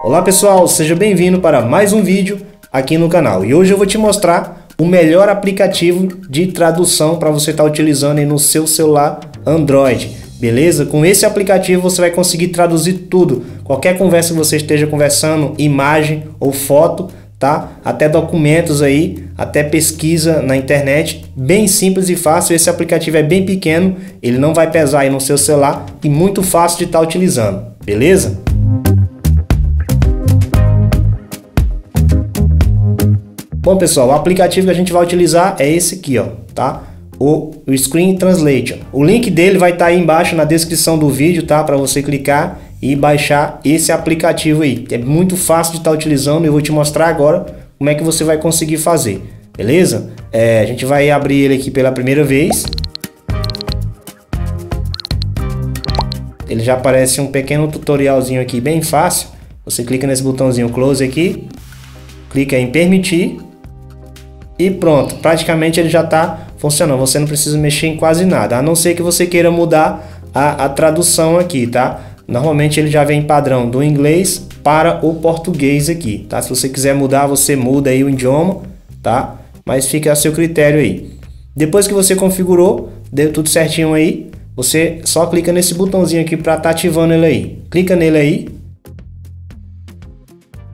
Olá pessoal, seja bem-vindo para mais um vídeo aqui no canal. E hoje eu vou te mostrar o melhor aplicativo de tradução para você estar tá utilizando no seu celular Android. Beleza? Com esse aplicativo você vai conseguir traduzir tudo. Qualquer conversa que você esteja conversando, imagem ou foto, tá? Até documentos aí, até pesquisa na internet, bem simples e fácil. Esse aplicativo é bem pequeno, ele não vai pesar aí no seu celular e muito fácil de estar tá utilizando. Beleza? Bom, pessoal, o aplicativo que a gente vai utilizar é esse aqui, ó, tá? O, Screen Translation. O link dele vai estar tá aí embaixo na descrição do vídeo, tá? Para você clicar e baixar esse aplicativo aí. É muito fácil de estar tá utilizando eu vou te mostrar agora como é que você vai conseguir fazer, beleza? É, a gente vai abrir ele aqui pela primeira vez. Ele já aparece um pequeno tutorialzinho aqui bem fácil. Você clica nesse botãozinho close aqui, clica em permitir e pronto, praticamente ele já está funcionando. Você não precisa mexer em quase nada, a não ser que você queira mudar a, a tradução aqui, tá? Normalmente ele já vem padrão do inglês para o português aqui, tá? Se você quiser mudar, você muda aí o idioma, tá? Mas fica a seu critério aí. Depois que você configurou, deu tudo certinho aí, você só clica nesse botãozinho aqui para estar tá ativando ele aí. Clica nele aí,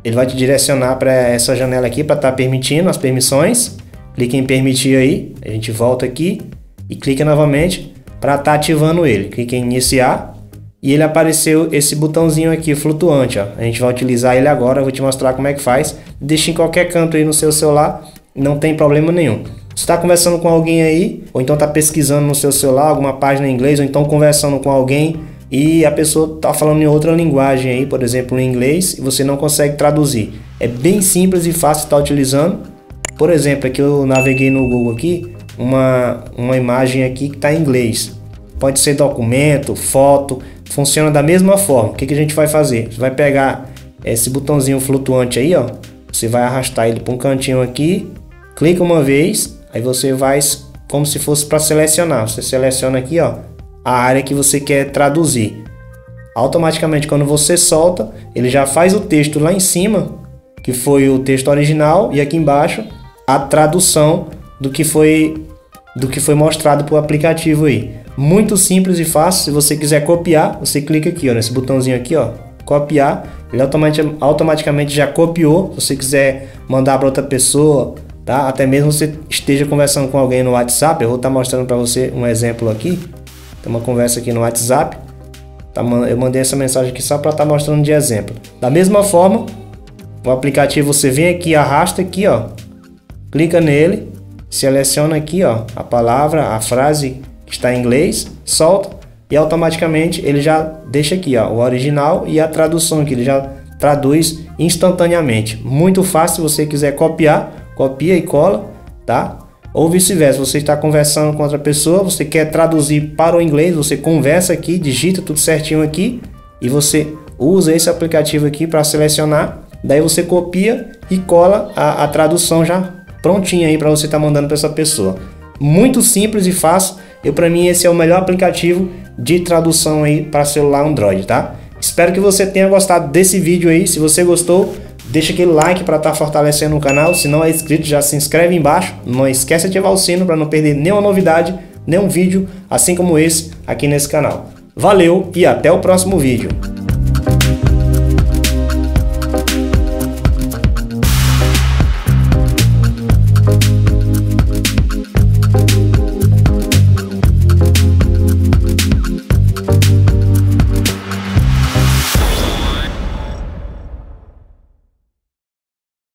ele vai te direcionar para essa janela aqui para estar tá permitindo as permissões. Clique em permitir aí, a gente volta aqui e clica novamente para estar tá ativando ele. Clique em iniciar e ele apareceu esse botãozinho aqui flutuante, ó. A gente vai utilizar ele agora, eu vou te mostrar como é que faz. Deixa em qualquer canto aí no seu celular, não tem problema nenhum. Você está conversando com alguém aí, ou então está pesquisando no seu celular alguma página em inglês, ou então conversando com alguém e a pessoa está falando em outra linguagem aí, por exemplo, em inglês, e você não consegue traduzir. É bem simples e fácil estar tá utilizando. Por exemplo, aqui eu naveguei no Google aqui, uma, uma imagem aqui que está em inglês. Pode ser documento, foto, funciona da mesma forma. O que, que a gente vai fazer? Você vai pegar esse botãozinho flutuante aí, ó. Você vai arrastar ele para um cantinho aqui, clica uma vez, aí você vai como se fosse para selecionar. Você seleciona aqui, ó, a área que você quer traduzir. Automaticamente, quando você solta, ele já faz o texto lá em cima, que foi o texto original, e aqui embaixo a tradução do que foi do que foi mostrado para o aplicativo aí. Muito simples e fácil. Se você quiser copiar, você clica aqui, ó, nesse botãozinho aqui, ó, copiar. Ele automaticamente já copiou. Se você quiser mandar para outra pessoa, tá? Até mesmo você esteja conversando com alguém no WhatsApp, eu vou estar tá mostrando para você um exemplo aqui. Tem uma conversa aqui no WhatsApp. Tá, eu mandei essa mensagem aqui só para estar tá mostrando de exemplo. Da mesma forma, o aplicativo você vem aqui, arrasta aqui, ó. Clica nele, seleciona aqui, ó, a palavra, a frase que está em inglês, solta e automaticamente ele já deixa aqui, ó, o original e a tradução que ele já traduz instantaneamente. Muito fácil, se você quiser copiar, copia e cola, tá? Ou vice-versa, você está conversando com outra pessoa, você quer traduzir para o inglês, você conversa aqui, digita tudo certinho aqui e você usa esse aplicativo aqui para selecionar. Daí você copia e cola a, a tradução já prontinha aí para você estar tá mandando para essa pessoa. Muito simples e fácil. Eu para mim esse é o melhor aplicativo de tradução aí para celular Android, tá? Espero que você tenha gostado desse vídeo aí. Se você gostou, Deixa aquele like para estar tá fortalecendo o canal. Se não é inscrito, já se inscreve embaixo. Não esquece de ativar o sino para não perder nenhuma novidade, nenhum vídeo assim como esse aqui nesse canal. Valeu e até o próximo vídeo.